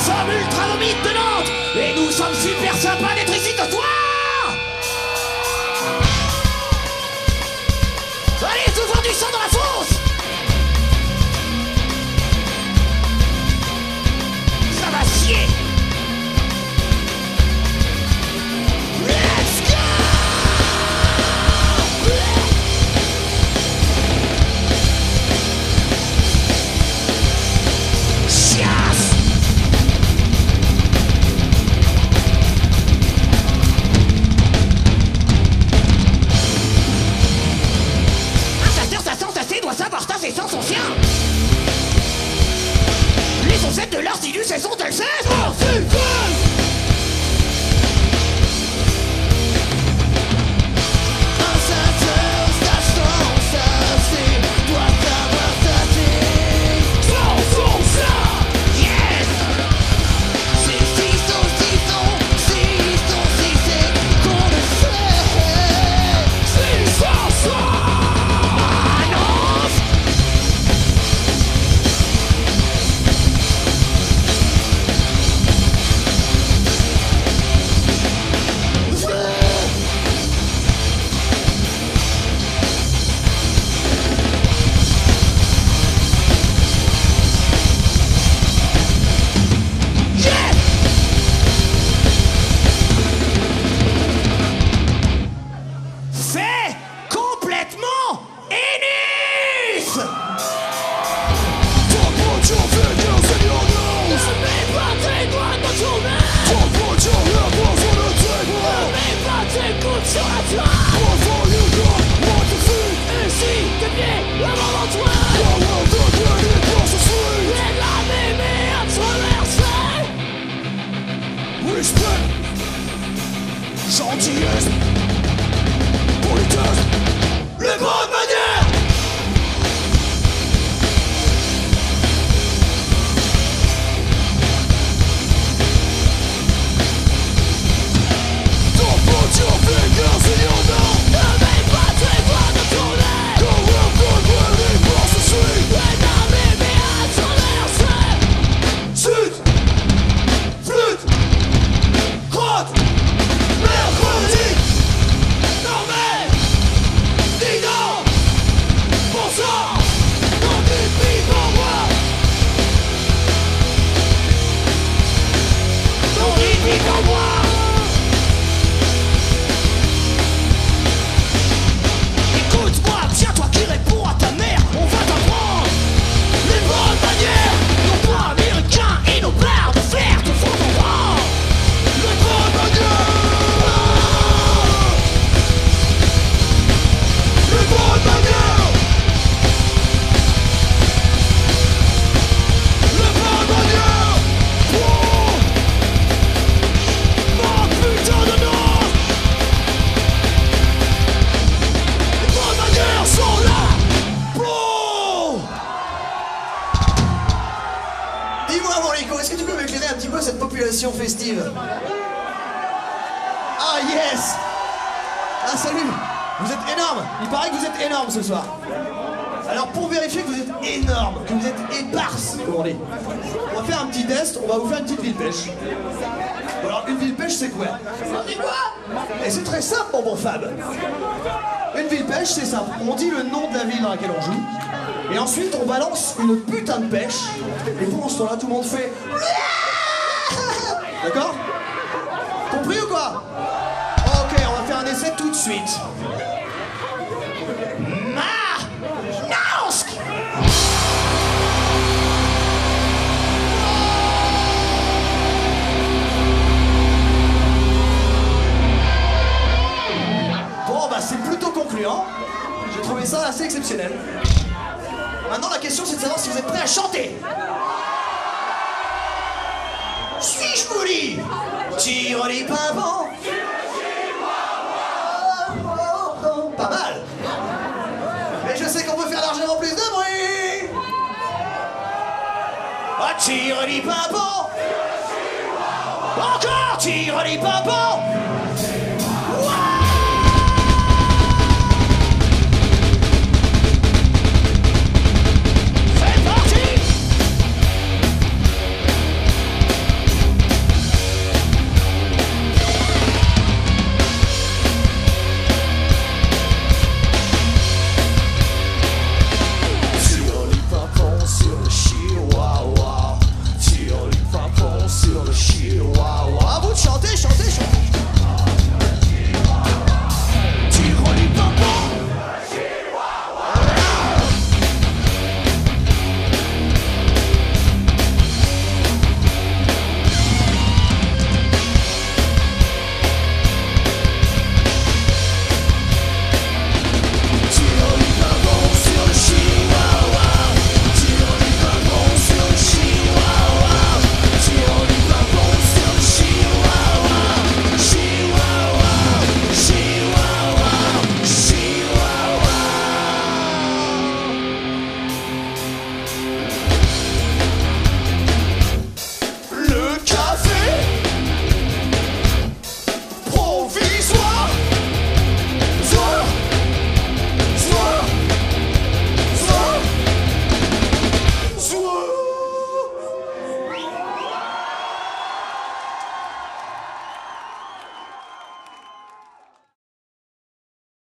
sommes Ultra de Nantes. Et nous sommes super sympas. Dis-moi, Rico, est-ce que tu peux m'éclairer un petit peu cette population festive Ah, yes Ah, salut Vous êtes énorme Il paraît que vous êtes énorme ce soir. Alors, pour vérifier que vous êtes énorme, que vous êtes éparse, comme on dit, on va faire un petit test, on va vous faire une petite ville pêche. Alors, une ville pêche, c'est quoi Et c'est très simple, mon bon Fab. Une ville pêche, c'est simple. On dit le nom de la ville dans laquelle on joue. Et ensuite, on balance une putain de pêche. Et pendant ce temps-là, tout le monde fait. D'accord Compris ou quoi Ok, on va faire un essai tout de suite. Bon, bah c'est plutôt concluant. J'ai trouvé ça assez exceptionnel. Maintenant, la question c'est de savoir si vous êtes prêts à chanter. Suis-je poli Tiroli pimpant Pas mal. Mais je sais qu'on peut faire largement plus de bruit. Ah, tiroli pimpant Encore tiroli pimpant